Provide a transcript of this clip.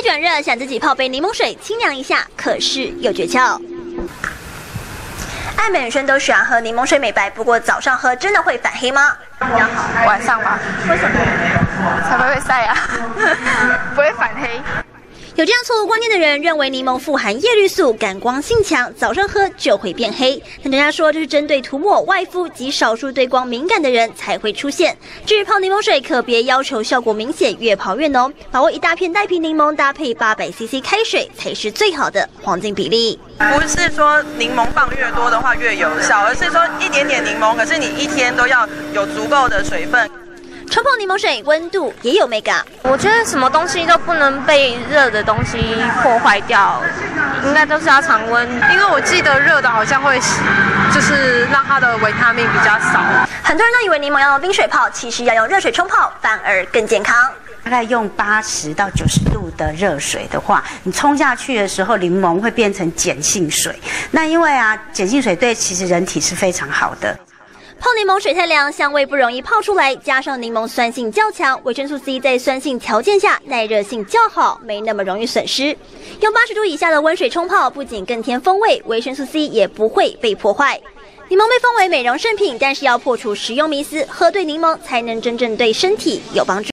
气转热，想自己泡杯柠檬水清凉一下，可是有诀窍。爱美女生都喜欢喝柠檬水美白，不过早上喝真的会反黑吗？晚上吧。为什么？才不会晒啊，不会反黑。有这样错误观念的人，认为柠檬富含叶绿素，感光性强，早上喝就会变黑。但人家说这是针对涂抹、外敷及少数对光敏感的人才会出现。至于泡柠檬水，可别要求效果明显，越泡越浓。把握一大片带皮柠檬搭配八百 CC 开水，才是最好的黄金比例。不是说柠檬放越多的话越有效，而是说一点点柠檬，可是你一天都要有足够的水分。冲泡柠檬水，温度也有美感。我觉得什么东西都不能被热的东西破坏掉，应该都是要常温。因为我记得热的好像会，就是让它的维他命比较少。很多人都以为柠檬要用冰水泡，其实要用热水冲泡，反而更健康。大概用八十到九十度的热水的话，你冲下去的时候，柠檬会变成碱性水。那因为啊，碱性水对其实人体是非常好的。泡柠檬水太凉，香味不容易泡出来，加上柠檬酸性较强，维生素 C 在酸性条件下耐热性较好，没那么容易损失。用八十度以下的温水冲泡，不仅更添风味，维生素 C 也不会被破坏。柠檬被封为美容圣品，但是要破除食用迷思，喝对柠檬才能真正对身体有帮助。